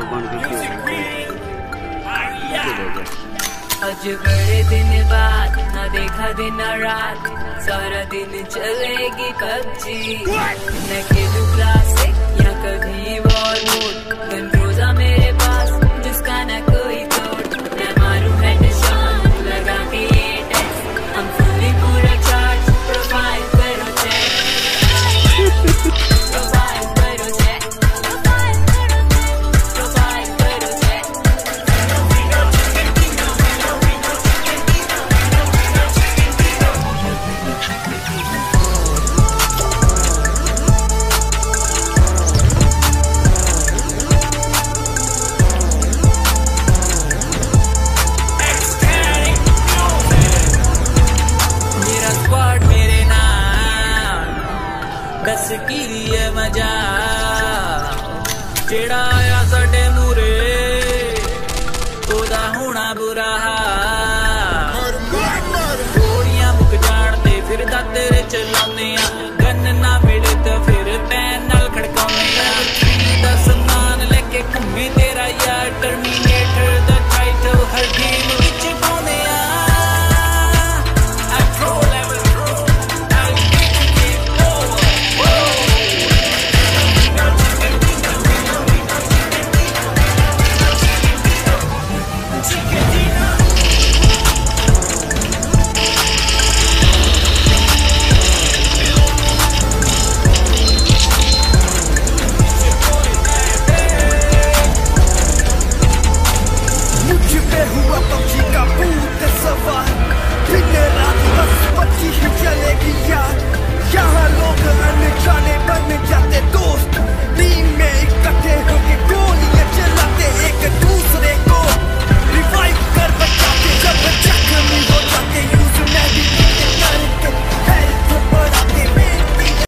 ਤੋਂ ਬਣ ਕੇ ਅੱਜ ਬੜੇ ਦਿਨ ਬਾਅਦ ਨਾ ਦੇਖਾ ਦਿਨ ਰਾਤ ਸਾਰਾ ਦਿਨ ਚਲੇਗੀ ਪਬਜੀ। ਨਾ ਖੇਲੂ ਕਲਾਸਿਕ ਜਾਂ ਕਭੀ ਵਾਰ ਮੋਡ ਦੱਸ ਕੀ ਏ ਮਜਾ? ਜਿਹੜਾ ਆਇਆ ਸਾਡੇ ਮੂਰੇ ਉਹਦਾ ਹੋਣਾ ਬੁਰਾ ਗੋੜੀਆਂ ਮੁੱਕ ਜਾਣ ਤੇ ਫਿਰ ਦਾ ਤੇਰੇ ਚਲਾਉਂਦੇ ਆ। ਗੰਨ ਨਾ ਮਿਲੇ ਤੇ ਫਿਰ ਪੈਨ ਨਾਲ ਖੜਕਾਉਂਦੇ ਆ। ਦਾ ਸਮਾਨ ਲੈ ਕੇ ਘੁੰਮੀ ਤੇ